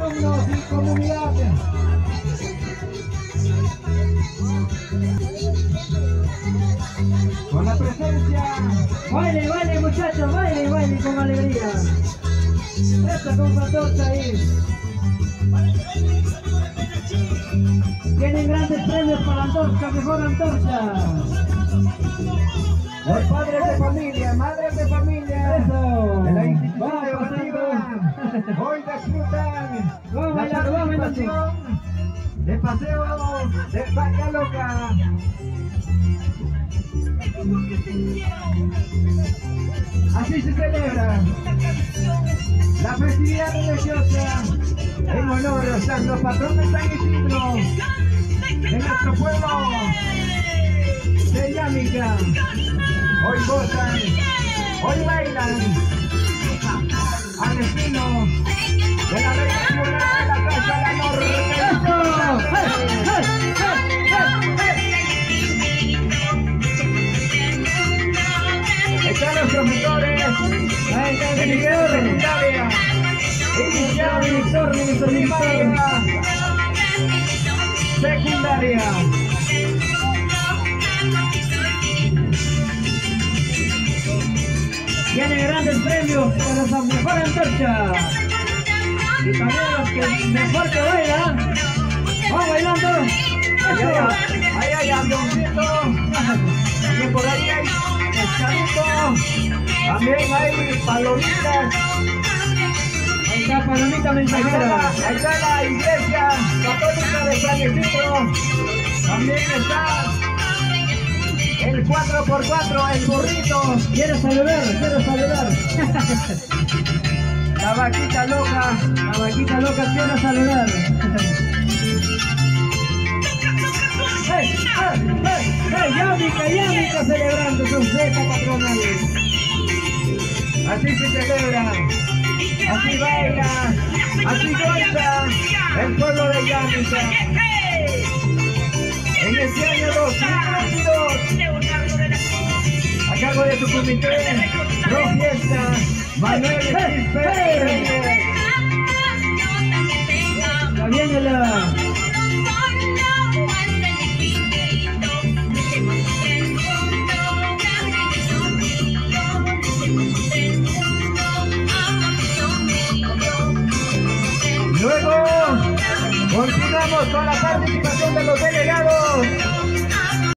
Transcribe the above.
alumnos y comunidad. Con la presencia. Baile, baile muchachos, baile, baile con alegría. Esta con Pantorcha ahí. Tienen grandes premios para Antorcha, mejor Antorcha. Los padres de familia, madres de familia. Eso. De la institución educativa. Hoy de paseo de vaca loca. Así se celebra la festividad religiosa en honor a Patrón de San Isidro de nuestro pueblo de Yámica. Hoy gozan, hoy bailan al estilo Están los profesores! Ahí está de el director. secundaria, inicial, Director, primaria, secundaria. Tiene grandes premios para la mejor antorcha. Y también los que mejor que bailan. Vamos bailando. También hay palomitas. Ahí está Palomita Mensajera. la, ahí está la iglesia católica de San Isidro. También está el 4x4, el burrito, Quiero saludar, quiero saludar. la vaquita loca. La vaquita loca quiero saludar. ¡Hey, hey, hey! ¡Hey! ¡Yámica, Yámica celebrando su fiesta! Así se celebra, así baila, así goza el pueblo de Yámica. En este año 2022, a cargo de su comité, Pro Fiesta, Manuel Reyes. Continuamos con la participación de los delegados.